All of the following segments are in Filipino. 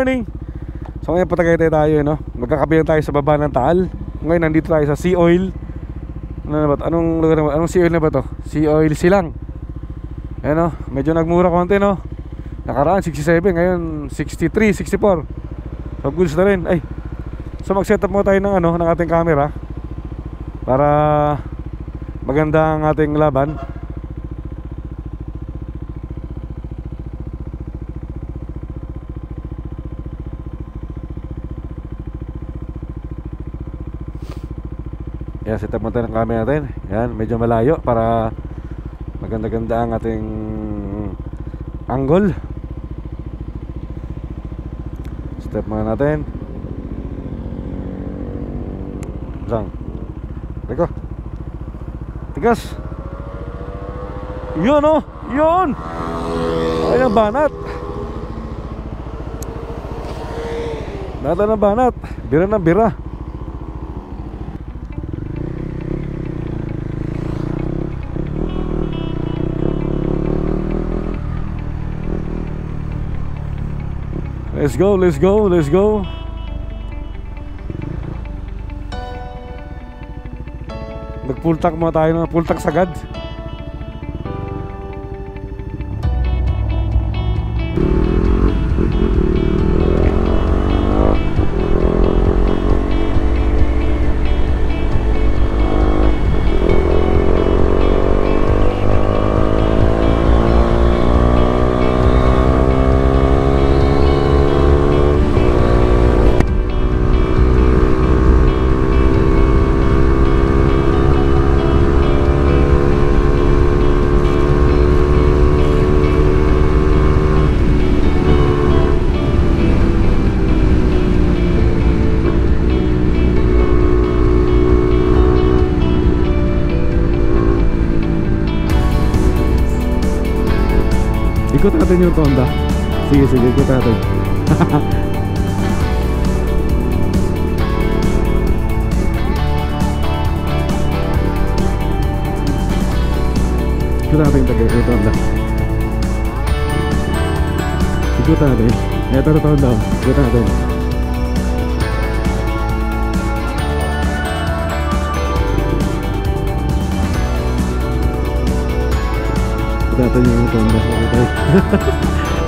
morning! So ngayon patagaytay tayo no? Magkakabilang tayo sa baba ng Taal Ngayon nandito tayo sa Sea Oil Ano na ba? Anong lugar na ba? Anong Sea Oil na ba to? Sea Oil Silang Ayan no? Medyo nagmura konti no? Nakaraan 67 ngayon 63, 64 So goods na rin Ay So mag set up mo tayo ng ano Ng ating camera Para Maganda ang ating laban Yan, set up natin ang camera natin. Yan, medyo malayo para Maganda-ganda ang ating Angle. Step muna natin. Diyan. Teko Tigas. Yun oh. Yun. Ay ang banat. Nata ng banat. Bira ng bira Let's go, let's go, let's go. Nag-full muna tayo ng full tank sagad. Ikot natin yung tonda. Sige, sige, ikot natin. ikot natin taga yung tonda. Ikot natin. Ito na tonda. Ikot natin. Natin yung tonda okay.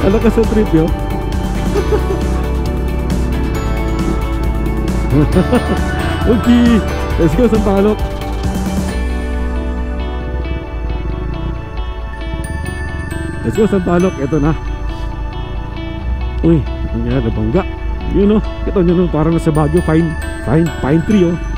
ano ka sa trip yo? okay let's go Sampalok let's go Sampalok ito na. Uy nangyari bangga. Yun o ito nyo no? Parang nasa Baguio fine fine pine tree oh